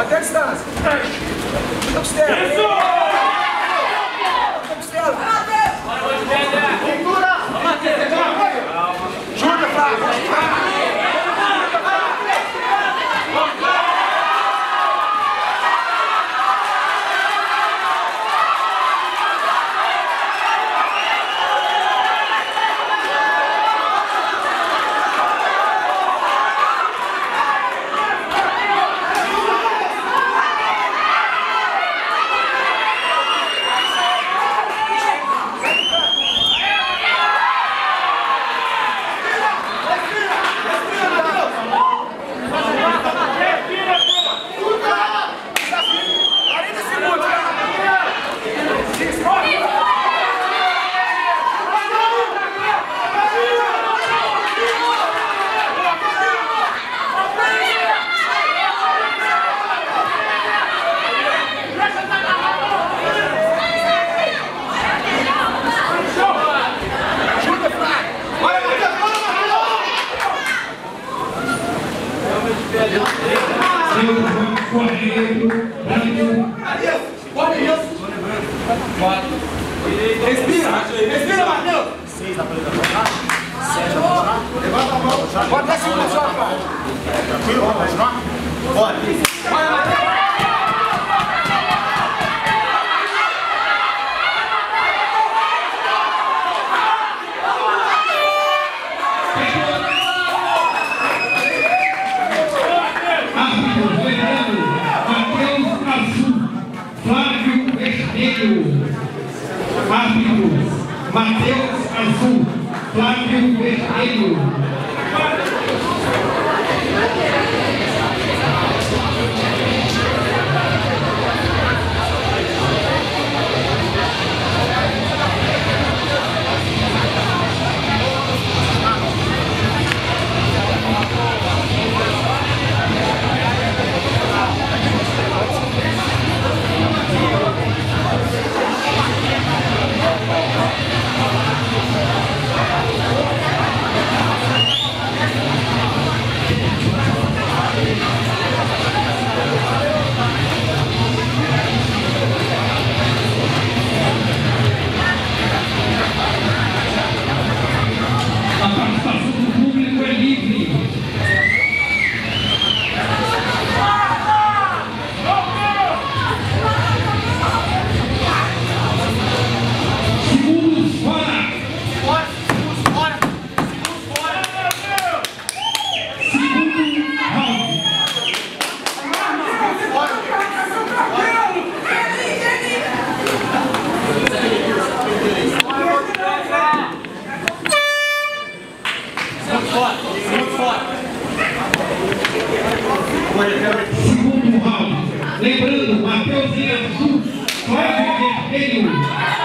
Até a distância. Muito obstétrico. Cordeiro, Danilo. Pode ir. Quatro. Respira. Respira, Matheus. Seis, dá pra levantar? Sete, Levanta a mão. Pode descer o pessoal, cara. Tranquilo, vamos continuar? Bora. Vai, Matheus. Rápido, Matheus Azul, Flávio Vermelho. Vai, Pedro!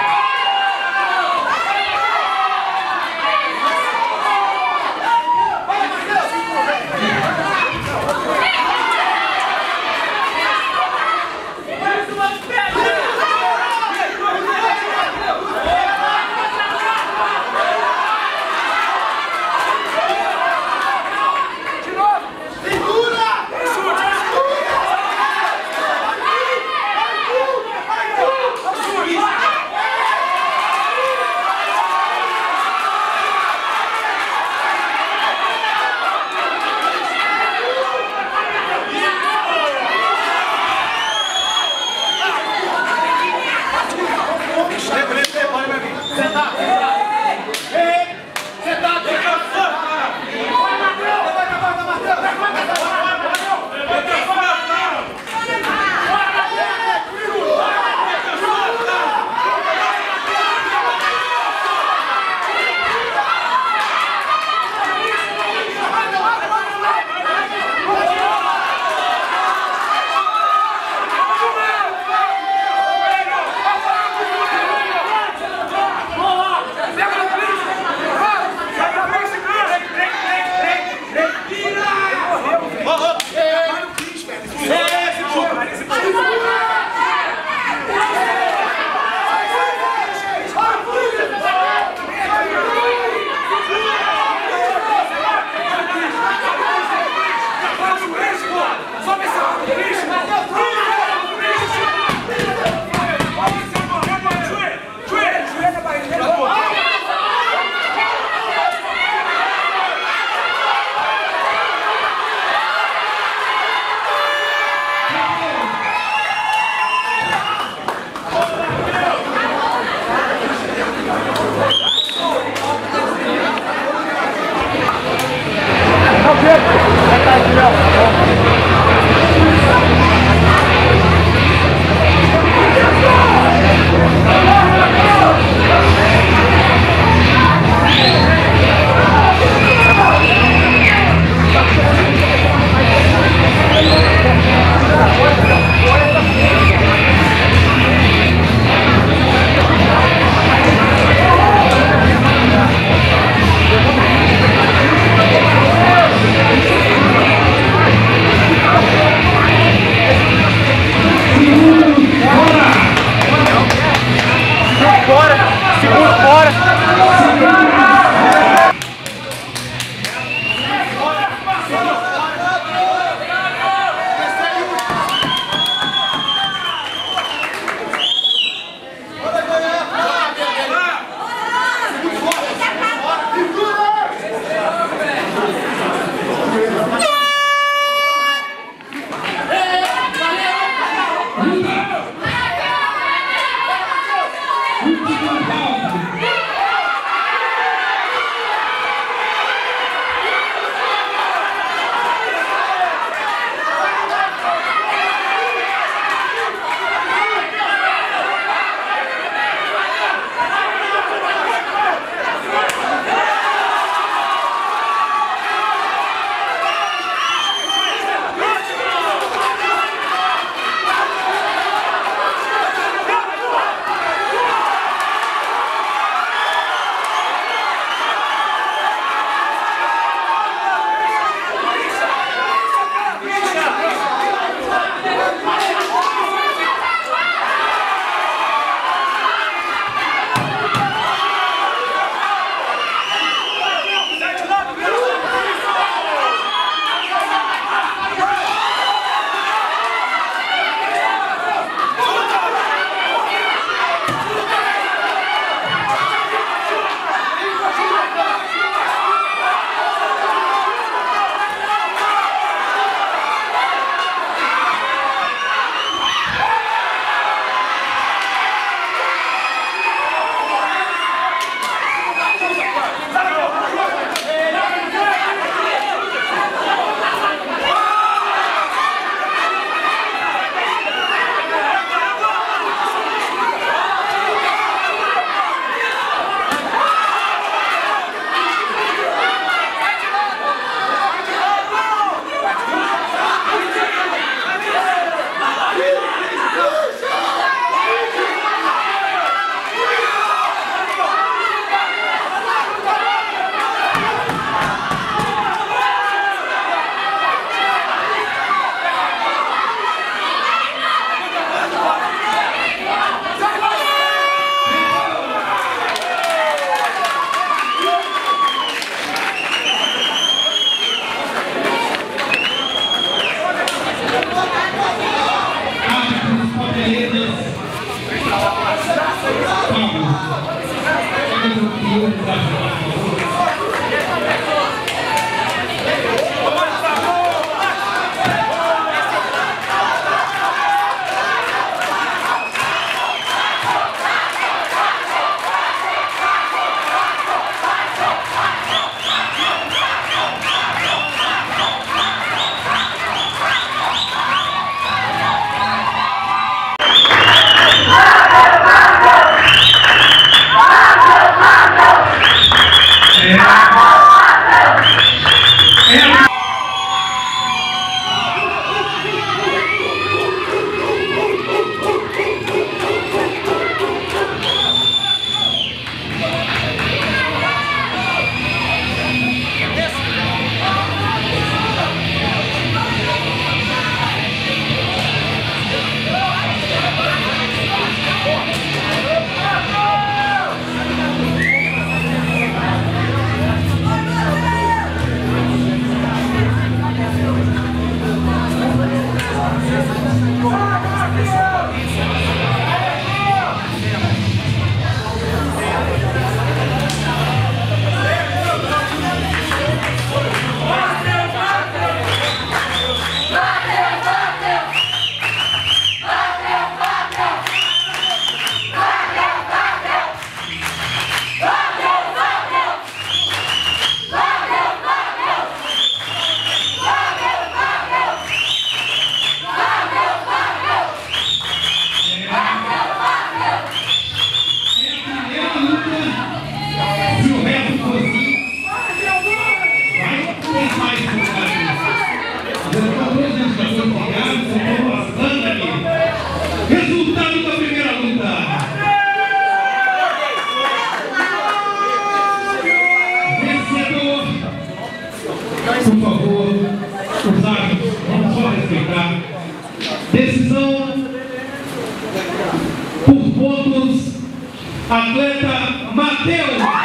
Atleta Matheus.